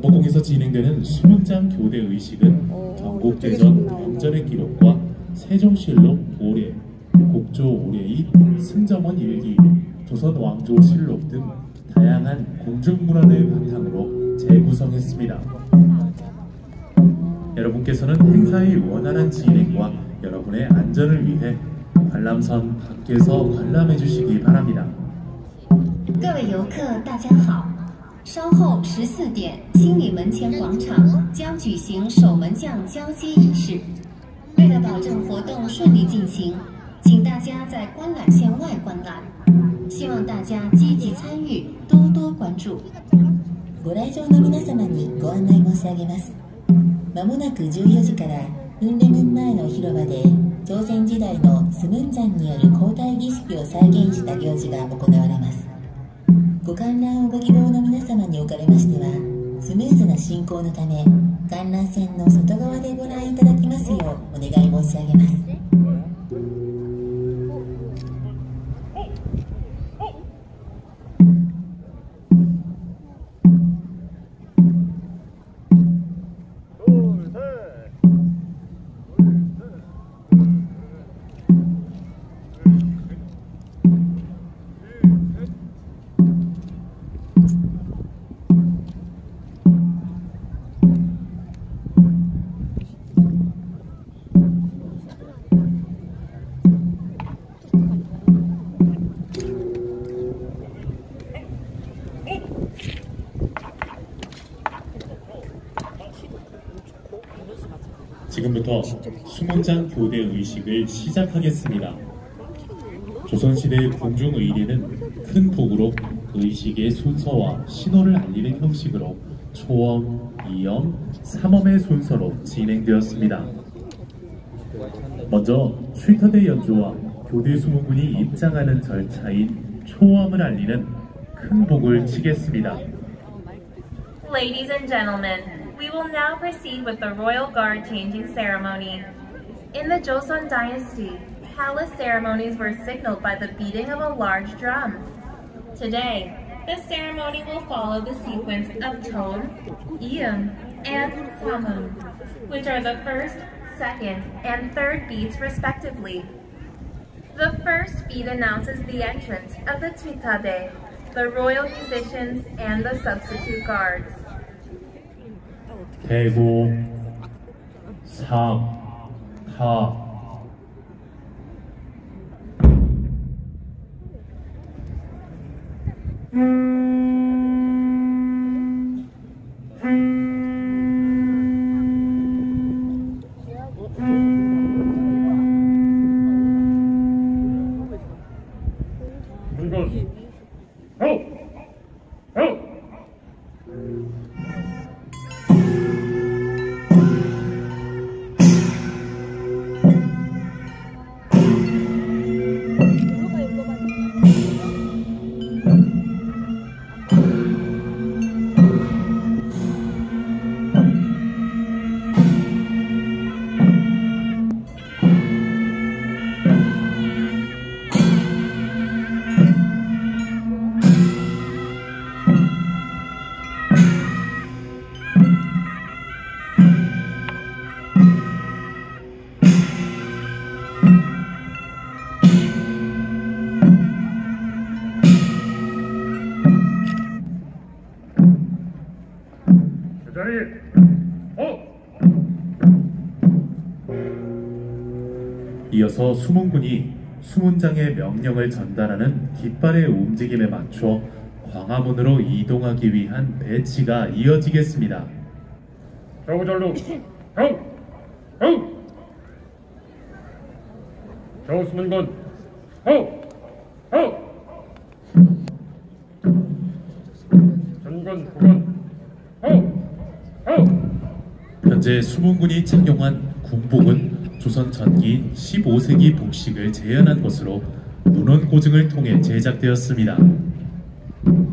경복궁에서 진행되는 수문장 교대 의식은 경국대전 명절의 기록과 세종실록 올해, 곡조 올해의 승정원 일기, 조선 왕조 실록 등 다양한 공중문화를 바탕으로 재구성했습니다. 여러분께서는 행사의 원활한 진행과 여러분의 안전을 위해 관람선 밖에서 관람해 주시기 바랍니다. 各位游客，大家好。 稍后十四点，清理门前广场将举行守门将交接仪式。为了保证活动顺利进行，请大家在观览线外观览。希望大家积极参与，多多关注。ご来場の皆様にご案内申し上げます。まもなく14時から雲レ門前の広場で朝鮮時代のスムンジャンによる交代儀式を再現した行事が行われます。 ご観覧をご希望の皆様におかれましてはスムーズな進行のため観覧船の外側でご覧いただきますようお願い申し上げます「 지금부터 수문장 교대 의식을 시작하겠습니다. 조선시대 궁중 의례는 큰 폭으로 의식의 순서와 신호를 알리는 형식으로 초엄, 이엄, 삼엄의 순서로 진행되었습니다. 먼저 출터대 연주와 교대 수문군이 입장하는 절차인 초엄을 알리는 큰 복을 치겠습니다. Ladies and gentlemen, we will now proceed with the royal guard changing ceremony. In the Joseon dynasty, palace ceremonies were signaled by the beating of a large drum. Today, the ceremony will follow the sequence of Ton, Ium, and Samum, which are the first, second, and third beats respectively. The first beat announces the entrance of the Twitade, the royal musicians, and the substitute guards. 삼, 타, 이 제자리 호! 이어서 수문군이 수문장의 명령을 전달하는 깃발의 움직임에 맞춰 광화문으로 이동하기 위한 배치가 이어지겠습니다. 저우절로 호! 호! 저우수문군 호! 호! 전군 부군 현재 수문군이 착용한 군복은 조선 전기 15세기 복식을 재현한 것으로 문헌 고증을 통해 제작되었습니다.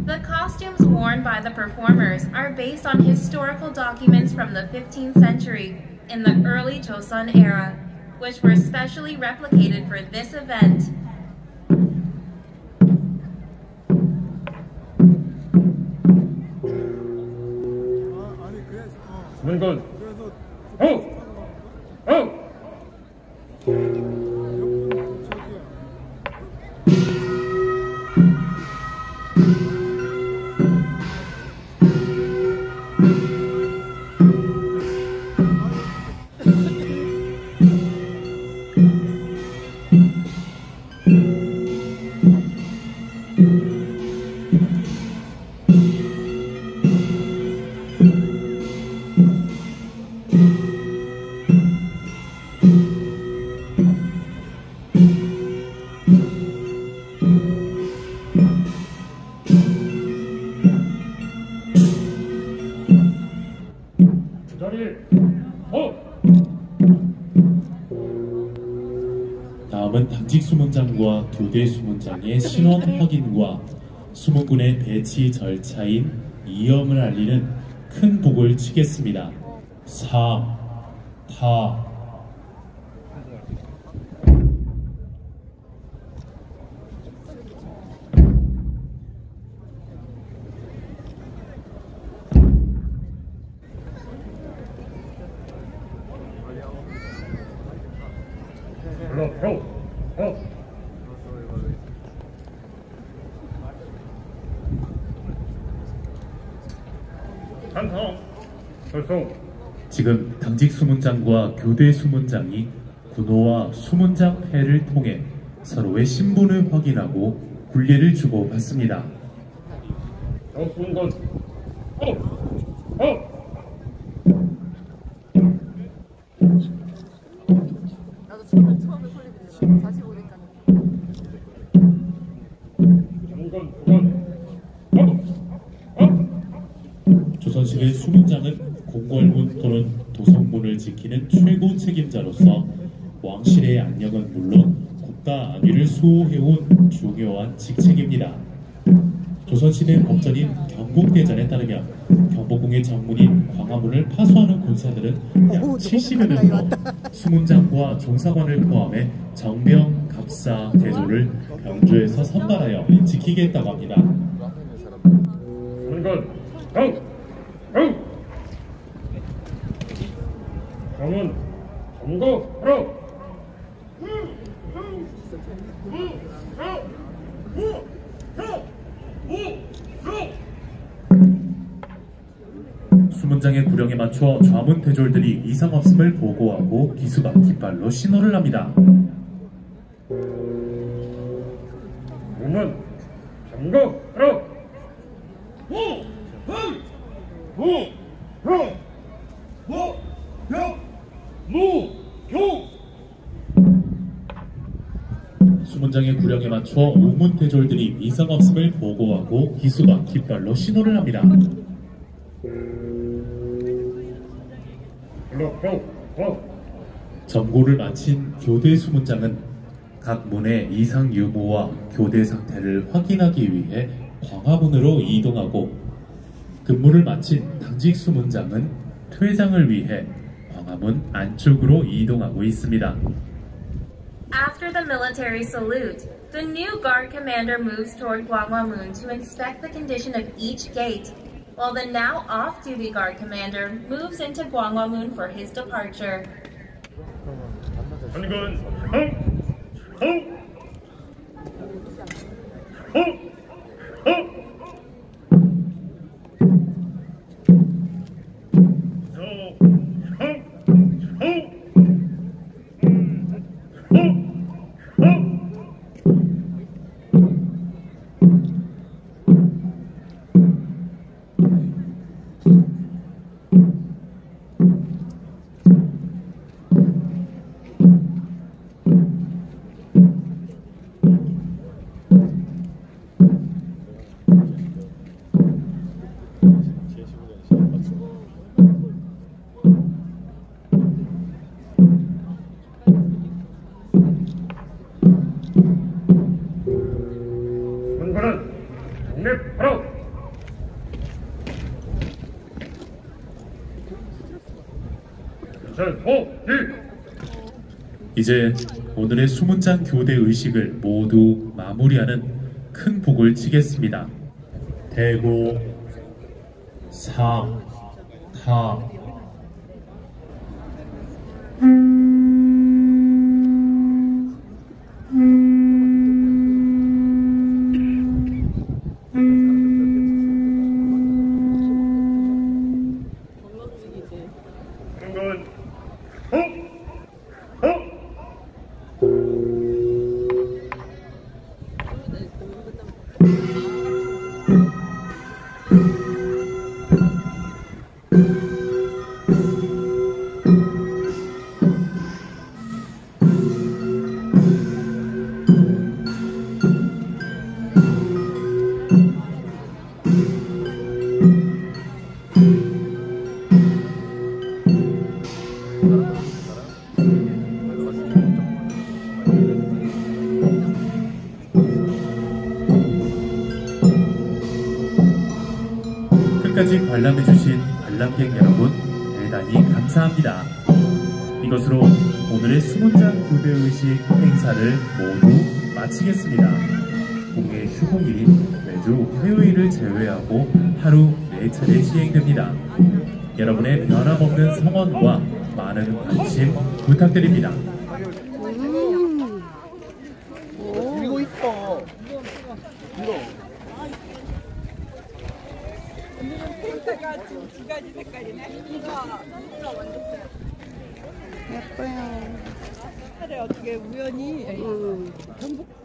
The costumes worn by the performers are based on historical documents from the 15th century in the early Joseon era, which were specially replicated for this event. 수문군 호! 다음은 당직 수문장과 두대 수문장의 신원 확인과 수문군의 배치 절차인 이염을 알리는 큰 복을 치겠습니다. 3, 4, 지금 당직 수문장과 교대 수문장이 군호와 수문장 패를 통해 서로의 신분을 확인하고 군례를 주고 받습니다. 정수운동. 조선시대 수문장은 공궐문 또는 도성문을 지키는 최고 책임자로서 왕실의 안녕은 물론 국가 안위를 수호해온 중요한 직책입니다. 조선시대 법전인 경국대전에 따르면 경복궁의 정문인 광화문을 파수하는 군사들은 약 70여 명으로 수문장과 종사관을 포함해 정병, 갑사, 대조를 병조에서 선발하여 지키겠다고 합니다. 수문군 호! 호! 정은 점거하라 수문장의 구령에 맞춰 좌문 대졸들이 이상 없음을 보고하고 기수가 깃발로 신호를 합니다. 몸은 점거하라 수문장의 구령에 맞춰 우문 대졸들이 이상 없음을 보고하고 기수가 깃발로 신호를 합니다. 점고를 마친 교대 수문장은 각 문의 이상 유무와 교대 상태를 확인하기 위해 광화문으로 이동하고 근무를 마친 당직 수문장은 퇴장을 위해 광화문 안쪽으로 이동하고 있습니다. After the military salute, the new guard commander moves toward Gwanghwamun to inspect the condition of each gate, while the now off-duty guard commander moves into Guangwamun for his departure. 이제 오늘의 수문장 교대 의식을 모두 마무리하는 큰 복을 치겠습니다. 대고 상타 관람해주신 관람객 여러분 대단히 감사합니다. 이것으로 오늘의 수문장 교대의식 행사를 모두 마치겠습니다. 공예 휴공이 매주 화요일을 제외하고 하루 4차례 시행됩니다. 여러분의 변함없는 성원과 많은 관심 부탁드립니다. 들고 있어. 들어. 색깔가 지금 두 가지 색깔이네. 이거 예뻐요. 어떻게 우연히 전복